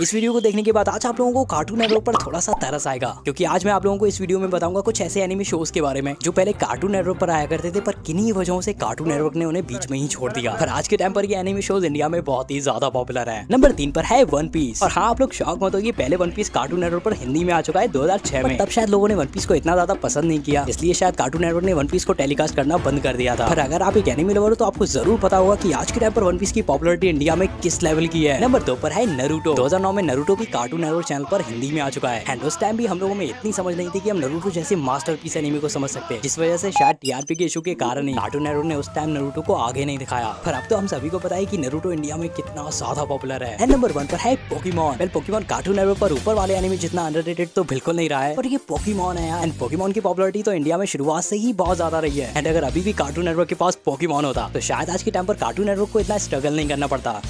इस वीडियो को देखने के बाद आज आप लोगों को कार्टून नेटवर्क पर थोड़ा सा तरस आएगा क्योंकि आज मैं आप लोगों को इस वीडियो में बताऊँगा कुछ ऐसे एनिमी शोज़ के बारे में जो पहले कार्टून नेटवर्क पर आया करते थे पर किन्हीं वजहों से कार्टून नेटवर्क ने उन्हें बीच में ही छोड़ दिया। पर आज के टाइम पर ये एनिमी शोज़ इंडिया में बहुत ही ज़्यादा पॉपुलर है। नंबर तीन पर है वन पीस और हाँ आप लोग शौक मत होगी पहले वन पीस कार्टून नेटवर्क पर हिंदी में आ चुका है दो हज़ार छह में। तब शायद लोगों ने वन पीस को इतना ज़्यादा पसंद नहीं किया इसलिए शायद कार्टून नेटवर्क ने वन पीस को टेलीकास्ट करना बंद कर दिया था। पर अगर आप एक एनिमी लवर हो तो आपको ज़रूर पता होगा की आज के टाइम पर वन पीस की पॉपुलरिटी इंडिया में किस लेवल की है। नंबर दो पर है नरूटो दो में नरूटो भी कार्टून नेटवर्क चैनल पर हिंदी में आ चुका है। एंड उस टाइम भी हम लोगों में इतनी समझ नहीं थी कि हम नरूटो जैसे मास्टर पीस एनिमी को समझ सकते हैं, जिस वजह से शायद टीआरपी के इशू के कारण ही कार्टून नेटवर्क ने उस टाइम नरूटो को आगे नहीं दिखाया। पर अब तो हम सभी को पता है की नरूटो इंडिया में कितना ज़्यादा पॉपुलर है। नंबर वन पर है Pokemon well Pokemon Cartoon Network पर ऊपर वाले एनिमी जितना अंडररेटेड तो बिल्कुल नहीं रहा है। पर ये पोकीमोन है एंड पोकीमोन की पॉपुलरिटी तो इंडिया में शुरुआत से ही बहुत ज़्यादा रही है। एंड अगर अभी भी कार्टून नेटवर्क के पास पोकीमोन होता तो शायद आज के टाइम पर कार्टून नेटवर्क को इतना स्ट्रगल नहीं करना पड़ता।